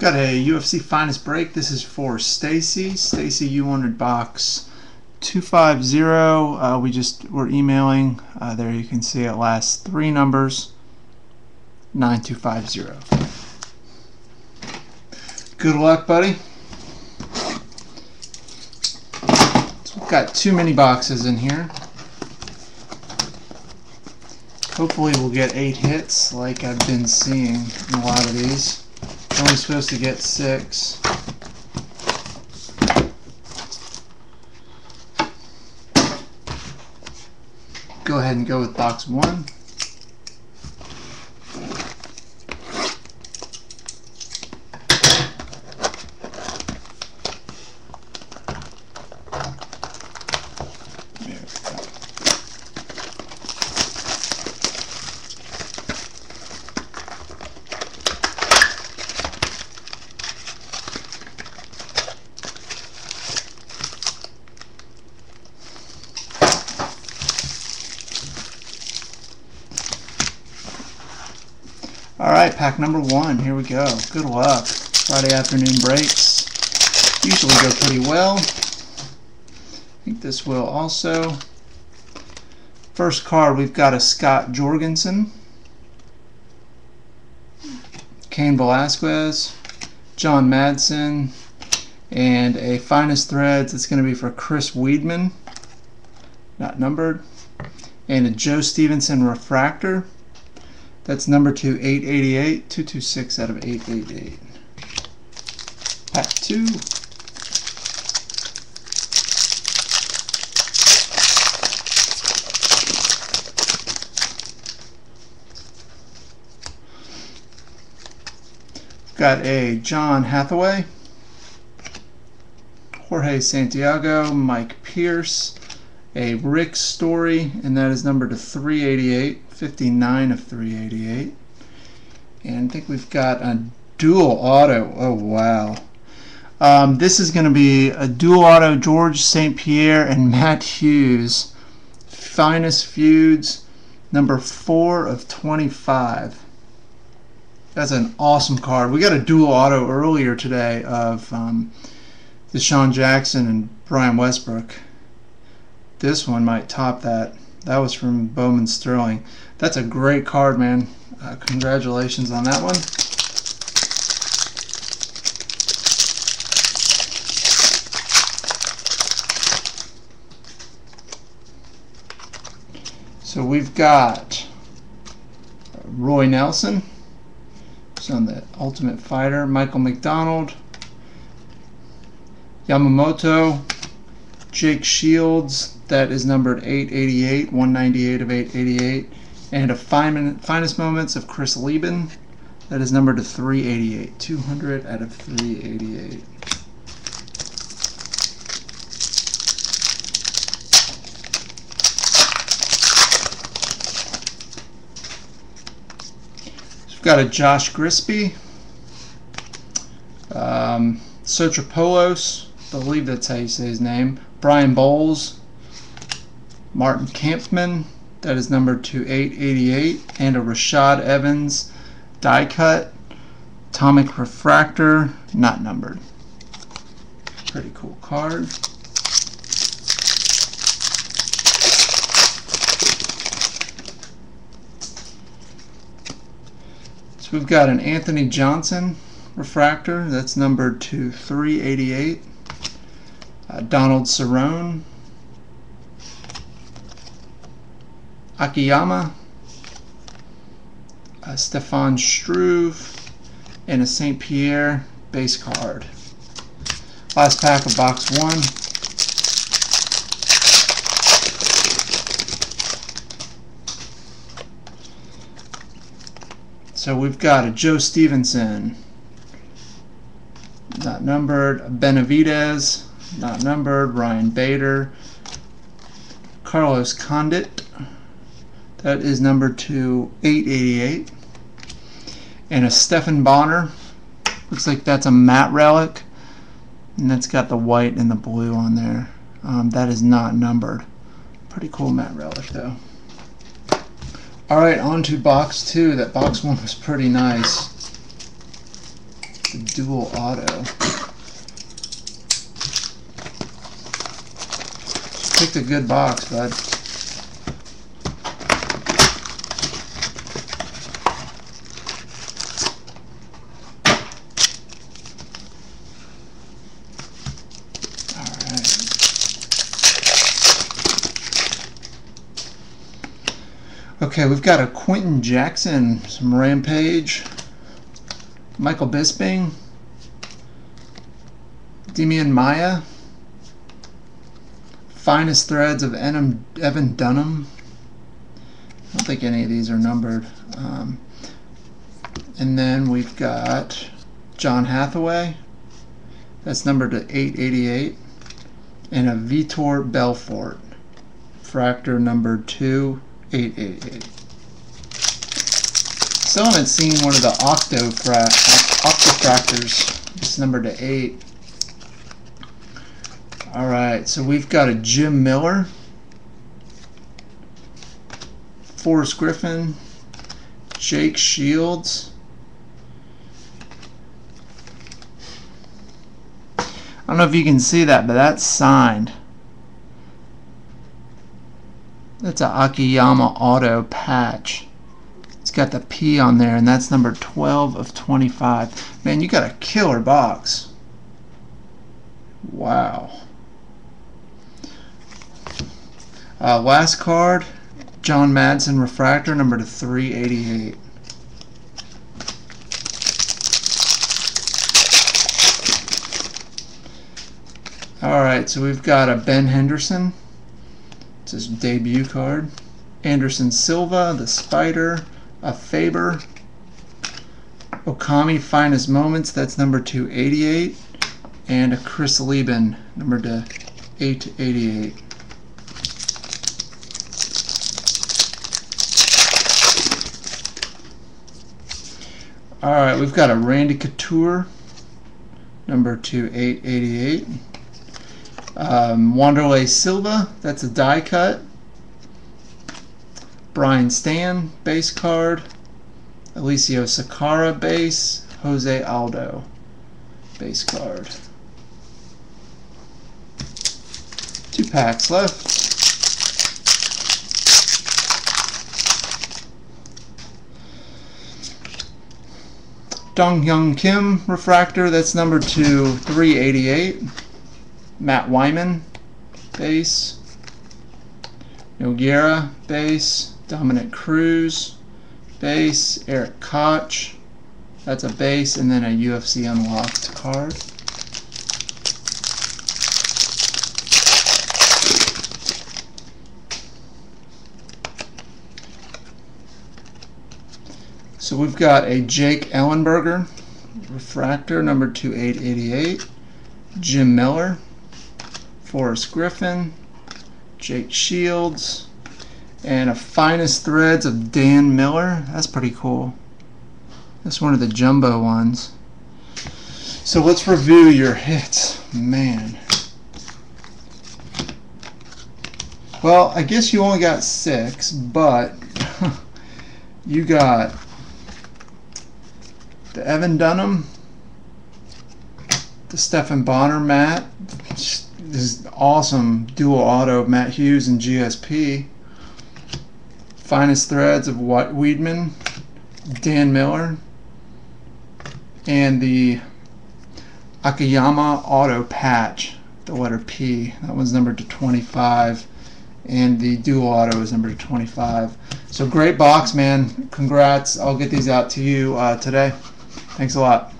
Got a UFC Finest break. This is for Stacy. Stacy, you wanted box 250. Uh, we just were emailing. Uh, there you can see it last three numbers 9250. Good luck, buddy. So we've got too many boxes in here. Hopefully we'll get eight hits like I've been seeing in a lot of these. I'm only supposed to get six. Go ahead and go with box one. All right, pack number one. Here we go. Good luck. Friday afternoon breaks usually go pretty well. I think this will also. First card, we've got a Scott Jorgensen, Cain Velasquez, John Madsen, and a Finest Threads. It's going to be for Chris Weidman, not numbered, and a Joe Stevenson Refractor. That's number two, 888, 226 out of 888. Pack two. Got a John Hathaway, Jorge Santiago, Mike Pierce, a Rick Story, and that is number to 388, 59 of 388. And I think we've got a dual auto. Oh, wow. Um, this is going to be a dual auto George St. Pierre and Matt Hughes. Finest Feuds, number 4 of 25. That's an awesome card. We got a dual auto earlier today of um, DeSean Jackson and Brian Westbrook. This one might top that. That was from Bowman Sterling. That's a great card, man. Uh, congratulations on that one. So we've got Roy Nelson. He's on the Ultimate Fighter. Michael McDonald. Yamamoto. Jake Shields. That is numbered 888, 198 of 888. And a finest moments of Chris Leben, That is numbered to 388, 200 out of 388. We've got a Josh Grispi, um, Sotrapolos, I believe that's how you say his name, Brian Bowles, Martin Kampmann, that is number to 888, and a Rashad Evans die cut, Atomic Refractor, not numbered. Pretty cool card. So we've got an Anthony Johnson refractor that's numbered to 388. Uh, Donald Cerrone. Akiyama. Uh, Stefan Struve. And a St. Pierre base card. Last pack of box one. So we've got a Joe Stevenson, not numbered, Benavidez, not numbered, Ryan Bader, Carlos Condit, that is number to 888, and a Stephan Bonnar, looks like that's a matte relic, and that's got the white and the blue on there. Um, that is not numbered. Pretty cool matte relic though. Alright, on to box two. That box one was pretty nice. the dual auto. Picked a good box, bud. Okay, we've got a Quinton Jackson, some Rampage, Michael Bisping, Demian Maia, Finest Threads of Evan Dunham. I don't think any of these are numbered. Um, and then we've got John Hathaway. That's numbered to 888. And a Vitor Belfort. Fractor number 2. 888. Still haven't seen one of the octofra octofractors. It's numbered to 8. Alright, so we've got a Jim Miller. Forrest Griffin. Jake Shields. I don't know if you can see that, but that's signed. That's an Akiyama Auto patch. It's got the P on there, and that's number 12 of 25. Man, you got a killer box. Wow. Uh, last card, John Madsen Refractor, number to 388. All right, so we've got a Ben Henderson. It's his debut card. Anderson Silva, the Spider, a Faber, Okami Finest Moments, that's number 288, and a Chris Leben, number to 888. Alright, we've got a Randy Couture, number 2888. Um, Wanderlei Silva, that's a die cut. Brian Stann, base card. Alessio Sakara, base. Jose Aldo, base card. Two packs left. Dong Hyun Kim refractor, that's number two, 388. Matt Wiman, base. Nogueira, base. Dominick Cruz, base. Erik Koch, that's a base, and then a UFC Unlocked card. So we've got a Jake Ellenberger, refractor number 2888, Jim Miller, Forrest Griffin, Jake Shields, and a Finest Threads of Dan Miller. That's pretty cool. That's one of the jumbo ones. So let's review your hits. Man. Well, I guess you only got six, but you got the Evan Dunham, the Stephan Bonnar mat, this awesome dual auto of Matt Hughes and GSP. Finest threads of What Weidman, Dan Miller, and the Akiyama Auto Patch, the letter P. That one's numbered to 25, and the dual auto is numbered to 25. So great box, man. Congrats. I'll get these out to you uh, today. Thanks a lot.